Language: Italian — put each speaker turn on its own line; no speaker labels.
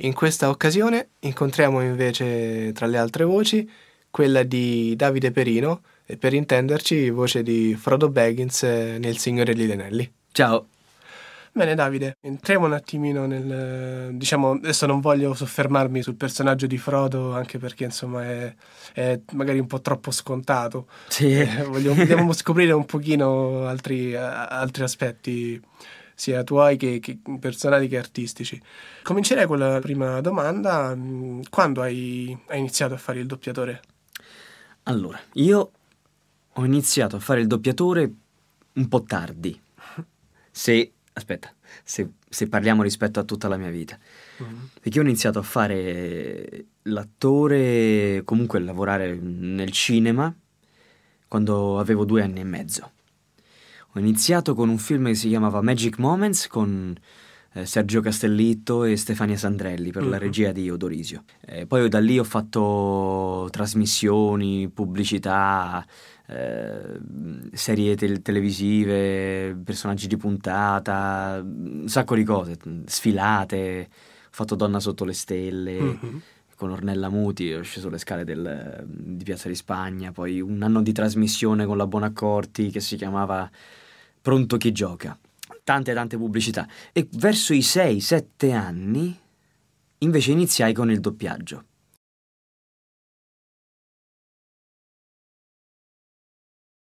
In questa occasione incontriamo invece tra le altre voci quella di Davide Perino e per intenderci voce di Frodo Baggins nel Signore degli Anelli.
Ciao.
Bene Davide, entriamo un attimino nel... diciamo, adesso non voglio soffermarmi sul personaggio di Frodo anche perché insomma è, è magari un po' troppo scontato.
Sì.
Eh, vogliamo, vogliamo scoprire un pochino altri, altri aspetti sia tuoi che, che, personali che artistici. Comincerei con la prima domanda. Quando hai, hai iniziato a fare il doppiatore?
Allora, io ho iniziato a fare il doppiatore un po' tardi. Se aspetta, se, se, parliamo rispetto a tutta la mia vita. Mm-hmm. Perché ho iniziato a fare l'attore, comunque lavorare nel cinema, quando avevo due anni e mezzo. Ho iniziato con un film che si chiamava Magic Moments con eh, Sergio Castellitto e Stefania Sandrelli per mm-hmm. la regia di Odorisio. Eh, poi da lì ho fatto trasmissioni, pubblicità, eh, serie te- televisive, personaggi di puntata, un sacco di cose, sfilate, ho fatto Donna sotto le stelle. Mm-hmm. Con Ornella Muti ho sceso le scale del, di Piazza di Spagna, poi un anno di trasmissione con la Bonaccorti che si chiamava Pronto chi gioca. Tante tante pubblicità. E verso i 6-7 anni invece iniziai con il doppiaggio